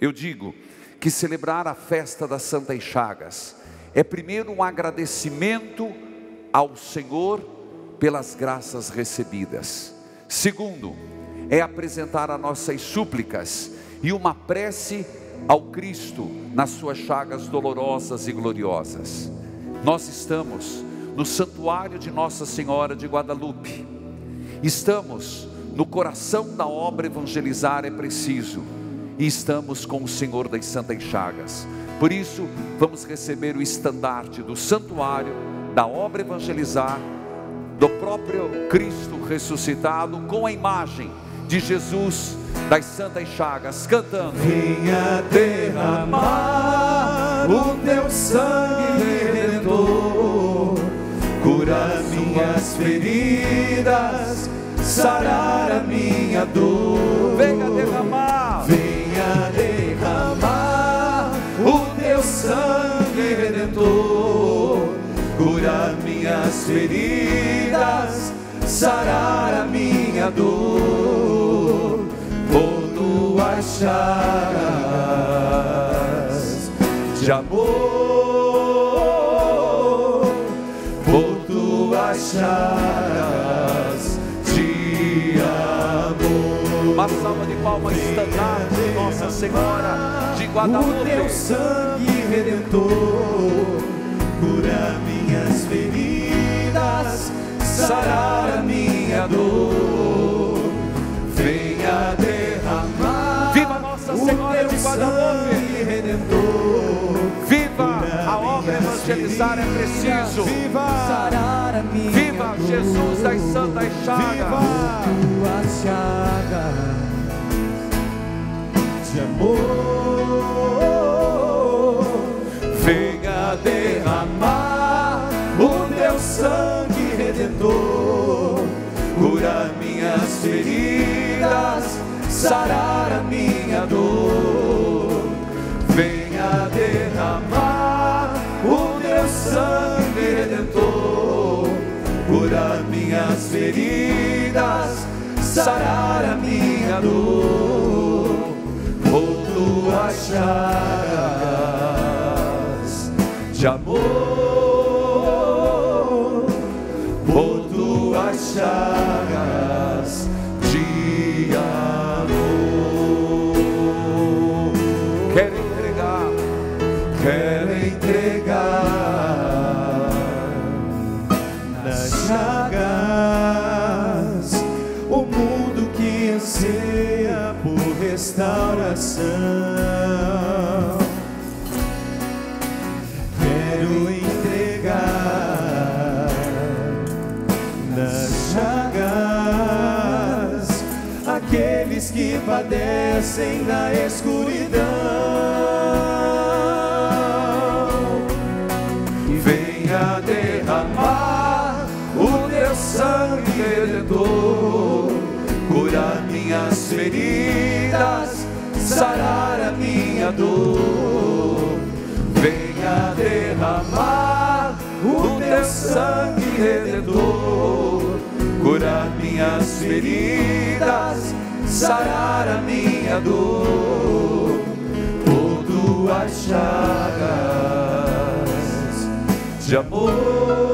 eu digo que celebrar a festa das Santas Chagas é primeiro um agradecimento ao Senhor pelas graças recebidas. Segundo, é apresentar as nossas súplicas e uma prece ao Cristo nas suas chagas dolorosas e gloriosas. Nós estamos no santuário de Nossa Senhora de Guadalupe. Estamos no coração da obra evangelizar é preciso e estamos com o Senhor das Santas Chagas. Por isso, vamos receber o estandarte do santuário, da obra evangelizar, do próprio Cristo ressuscitado, com a imagem de Jesus das Santas Chagas, cantando: Venha derramar o teu sangue redentor, curar minhas feridas, sarar a minha dor. Venha derramar, feridas, sarar a minha dor por tuas chagas de amor, por tuas chagas de amor. uma salva de palmas, estandarte Nossa Senhora de Guadalupe. O teu sangue redentor cura minhas feridas, sarar a minha dor. Venha derramar Viva Nossa Senhora o de Guadalupe. redentor. Viva a obra evangelizar é preciso. Sarar a minha Viva dor. Jesus das Santas Chagas. tuas chagas de amor. Feridas, sarar a minha dor. Venha derramar o teu sangue redentor, curar minhas feridas, sarar a minha dor, por tuas chagas de amor, por tuas chagas de amor. Quero entregar Quero entregar nas chagas o mundo que anseia por restauração. Quero entregar nas chagas padecem na escuridão. Venha derramar o teu sangue redentor, curar minhas feridas, sarar a minha dor. Venha derramar o teu sangue redentor, curar minhas feridas, sarar a minha dor por tuas chagas de amor,